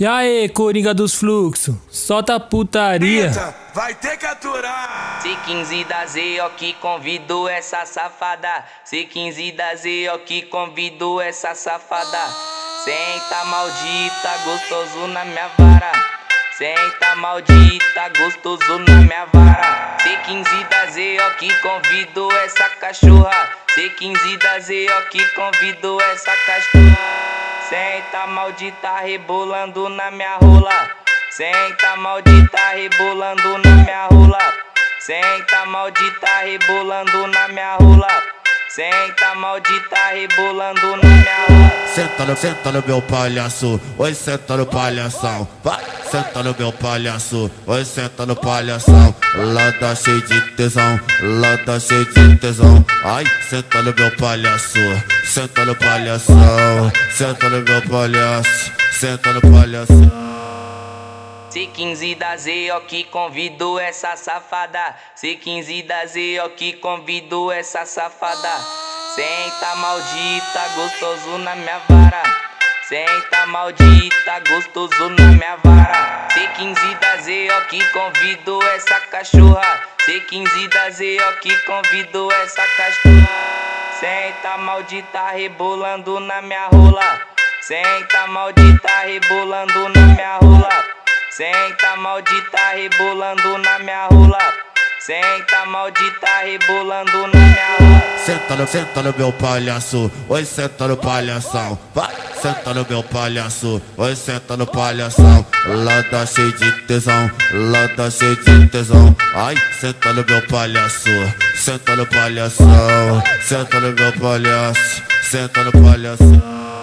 E aí, Coringa dos Fluxos, solta a putaria. Eita, vai ter que aturar. C15 da Z, ó que convidou essa safada. C15 da Z, ó que convidou essa safada. Senta maldita, gostoso na minha vara. Senta maldita, gostoso na minha vara. C15 da Z, ó que convidou essa cachorra. C15 da Z, ó que convidou essa cachorra. Senta maldita rebolando na minha rola. Senta maldita rebolando na minha rola. Senta maldita rebolando na minha rola. Senta maldita rebolando na minha. Senta no, senta no meu palhaço, oi senta no palhação, vai, senta no meu palhaço, oi senta no palhação, lada cheio de tesão, lada cheio de tesão, ai, senta no meu palhaço, senta no palhação, senta no meu palhaço, senta no palhação. C15 da Z, ó que convidou essa safada. C15 da Z, ó que convidou essa safada. Senta maldita, gostoso na minha vara. Senta maldita, gostoso na minha vara. C15 da Z, ó que convidou essa cachorra. C15 da Z, ó que convidou essa cachorra. Senta maldita, rebolando na minha rola. Senta maldita, rebolando na minha rola. Senta maldita rebolando na minha rola. Senta maldita rebolando na minha rola. Senta no, senta no meu palhaço, oi senta no palhação, vai, senta no meu palhaço, oi senta no palhação, lada cheio de tesão, lada cheio de tesão, ai, senta no meu palhaço, senta no palhação, senta no meu palhaço, senta no palhação.